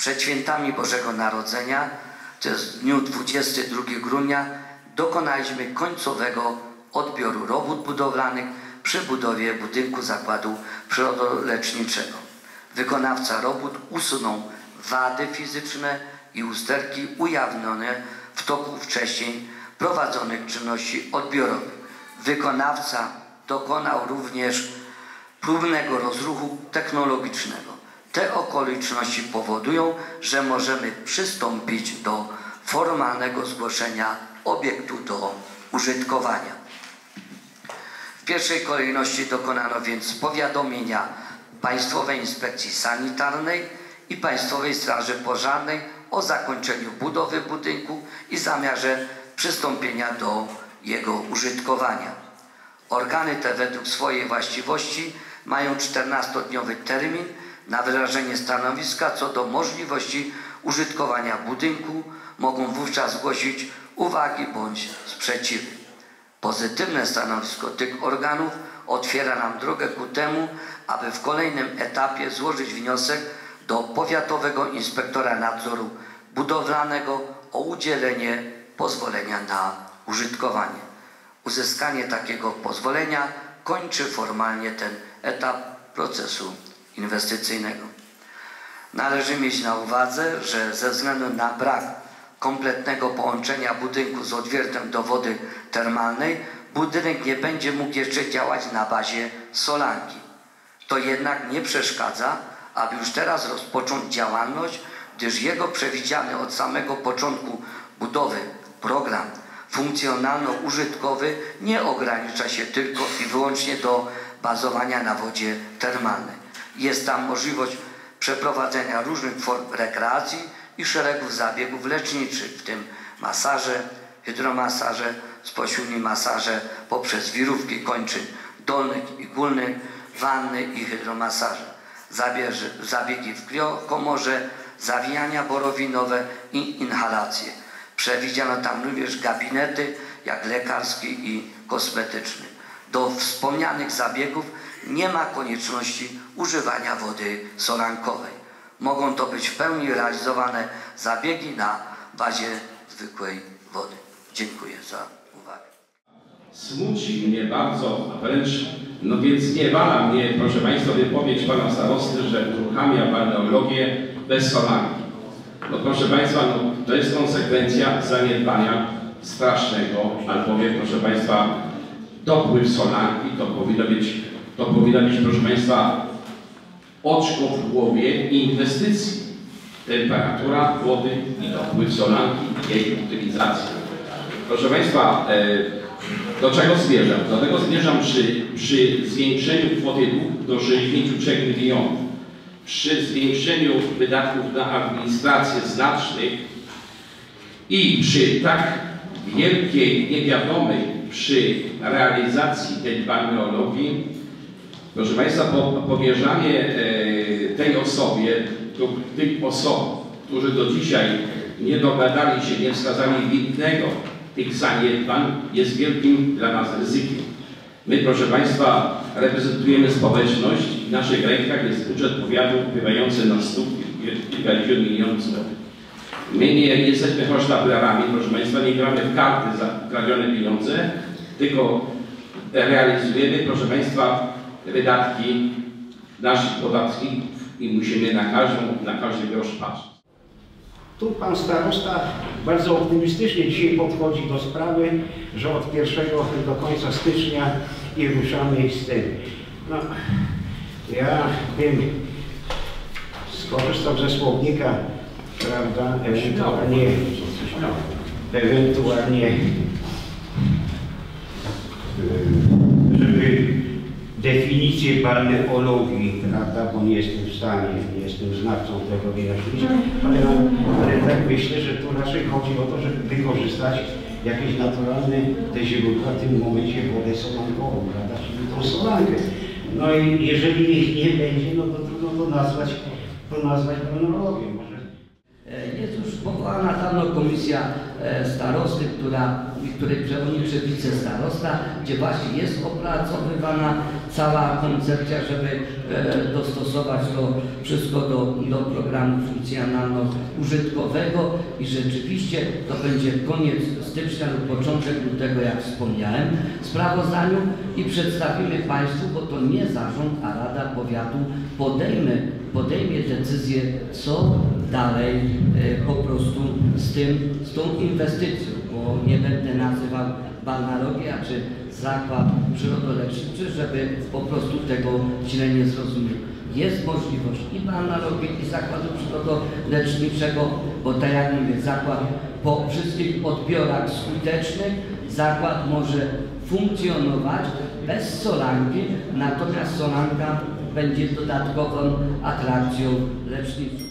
Przed świętami Bożego Narodzenia, to jest w dniu 22 grudnia, dokonaliśmy końcowego odbioru robót budowlanych przy budowie budynku zakładu przyrodoleczniczego. Wykonawca robót usunął wady fizyczne i usterki ujawnione w toku wcześniej prowadzonych czynności odbiorowych. Wykonawca dokonał również próbnego rozruchu technologicznego. Te okoliczności powodują, że możemy przystąpić do formalnego zgłoszenia obiektu do użytkowania. W pierwszej kolejności dokonano więc powiadomienia Państwowej Inspekcji Sanitarnej i Państwowej Straży Pożarnej o zakończeniu budowy budynku i zamiarze przystąpienia do jego użytkowania. Organy te według swojej właściwości mają 14-dniowy termin na wyrażenie stanowiska co do możliwości użytkowania budynku. Mogą wówczas zgłosić uwagi bądź sprzeciwy. Pozytywne stanowisko tych organów otwiera nam drogę ku temu, aby w kolejnym etapie złożyć wniosek do Powiatowego Inspektora Nadzoru Budowlanego o udzielenie pozwolenia na użytkowanie. Uzyskanie takiego pozwolenia kończy formalnie ten etap procesu inwestycyjnego. Należy mieć na uwadze, że ze względu na brak kompletnego połączenia budynku z odwiertem do wody termalnej, budynek nie będzie mógł jeszcze działać na bazie solanki. To jednak nie przeszkadza, aby już teraz rozpocząć działalność, gdyż jego przewidziany od samego początku budowy program funkcjonalno-użytkowy nie ogranicza się tylko i wyłącznie do bazowania na wodzie termalnej. Jest tam możliwość przeprowadzenia różnych form rekreacji i szeregów zabiegów leczniczych, w tym masaże, hydromasaże, spośródni masaże poprzez wirówki kończyn dolnych i górnych, wanny i hydromasaże, zabierze, zabiegi w komorze, zawijania borowinowe i inhalacje. Przewidziano tam również gabinety, jak lekarski i kosmetyczny. Do wspomnianych zabiegów nie ma konieczności używania wody solankowej. Mogą to być w pełni realizowane zabiegi na bazie zwykłej wody. Dziękuję za uwagę. Smuci mnie bardzo, a wręcz, no więc nie wala mnie, proszę Państwa, wypowiedź Pana Starosty, że uruchamia balneologię bez solanki. No proszę Państwa, no, to jest konsekwencja zaniedbania strasznego, albowiem, proszę Państwa, dopływ solanki to powinno być, to powinno być, proszę Państwa, oczko w głowie inwestycji. Temperatura wody i dopływ solanki, jej utylizacja. Proszę Państwa, e, do czego zmierzam? Do tego zmierzam przy, przy zwiększeniu kwoty dług do 63 milionów, przy zwiększeniu wydatków na administrację znacznych i przy tak wielkiej, niewiadomej przy realizacji tej balneologii, proszę Państwa, po, powierzanie e, tej osobie tych osób, którzy do dzisiaj nie dogadali się, nie wskazali winnego tych zaniedbań, jest wielkim dla nas ryzykiem. My, proszę Państwa, reprezentujemy społeczność i w naszych rękach jest budżet powiatu wpływający na stóp kilkadziesiąt milionów złotych. My nie jesteśmy hosztaplerami, proszę Państwa, nie gramy w karty za kradzione pieniądze, tylko realizujemy, proszę Państwa, wydatki naszych podatków i musimy na, każdą, na każdy grosz patrzeć. Tu pan starosta bardzo optymistycznie dzisiaj podchodzi do sprawy, że od 1 do końca stycznia i ruszamy z tym. No, ja bym skorzystał ze słownika, prawda, ewentualnie, ewentualnie definicję balneologii, prawda, bo nie jestem w stanie, nie jestem znawcą tego wyjaśnić, ale, ale tak myślę, że tu raczej chodzi o to, żeby wykorzystać jakieś naturalne te źródła, w tym momencie wodę solankową, prawda, czyli tą solankę. No i jeżeli ich nie będzie, no to trudno to nazwać, to nazwać balneologią. Jest już powołana dawno komisja e, starosty, która, której przewodniczy wicestarosta, gdzie właśnie jest opracowywana cała koncepcja, żeby e, dostosować to wszystko do, do programu funkcjonalno-użytkowego i rzeczywiście to będzie koniec stycznia lub początek lutego, jak wspomniałem, w sprawozdaniu i przedstawimy Państwu, bo to nie zarząd, a Rada Powiatu podejmie, podejmie decyzję, co dalej e, po prostu z tym, z tą inwestycją, bo nie będę nazywał balneologia czy zakład przyrodoleczniczy, żeby po prostu tego źle nie zrozumieć. Jest możliwość i balneologii, i zakładu przyrodoleczniczego, bo tak jak mówię, zakład po wszystkich odbiorach skutecznych, zakład może funkcjonować bez solanki, natomiast solanka będzie dodatkową atrakcją leczniczą.